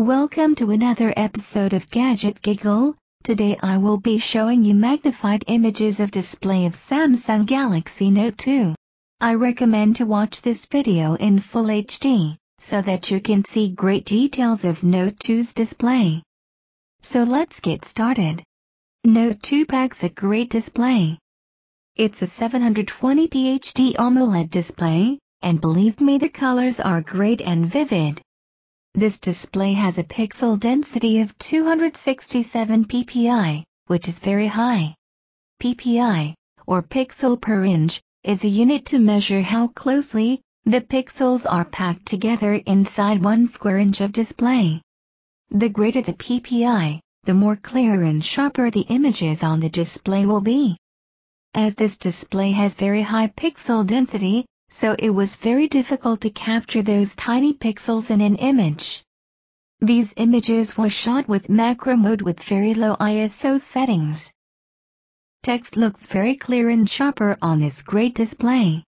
Welcome to another episode of Gadget Giggle. Today I will be showing you magnified images of display of Samsung Galaxy Note 2. I recommend to watch this video in full HD, so that you can see great details of Note 2's display. So let's get started. Note 2 packs a great display. It's a 720p HD AMOLED display, and believe me the colors are great and vivid. This display has a pixel density of 267 ppi, which is very high. ppi, or pixel per inch, is a unit to measure how closely the pixels are packed together inside one square inch of display. The greater the ppi, the more clear and sharper the images on the display will be. As this display has very high pixel density, so it was very difficult to capture those tiny pixels in an image. These images were shot with macro mode with very low ISO settings. Text looks very clear and sharper on this great display.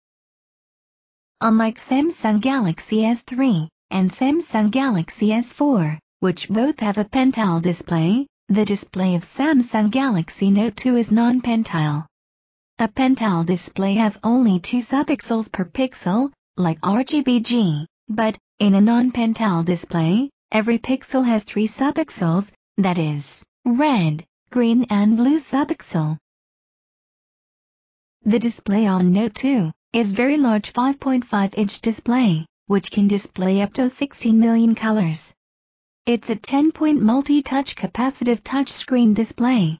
Unlike Samsung Galaxy S3 and Samsung Galaxy S4, which both have a pentile display, the display of Samsung Galaxy Note 2 is non-pentile. A pentile display have only two subpixels per pixel, like RGBG, but, in a non-pentile display, every pixel has three subpixels, that is, red, green and blue subpixel. The display on Note 2 is very large 5.5-inch display, which can display up to 16 million colors. It's a 10-point multi-touch capacitive touchscreen display,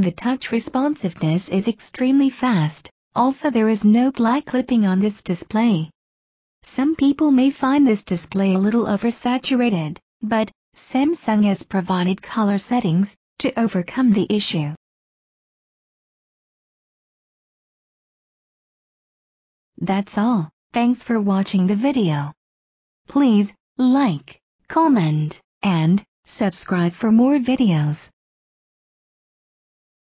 the touch responsiveness is extremely fast, also there is no black clipping on this display. Some people may find this display a little oversaturated, but Samsung has provided color settings to overcome the issue. That's all, thanks for watching the video. Please, like, comment, and subscribe for more videos.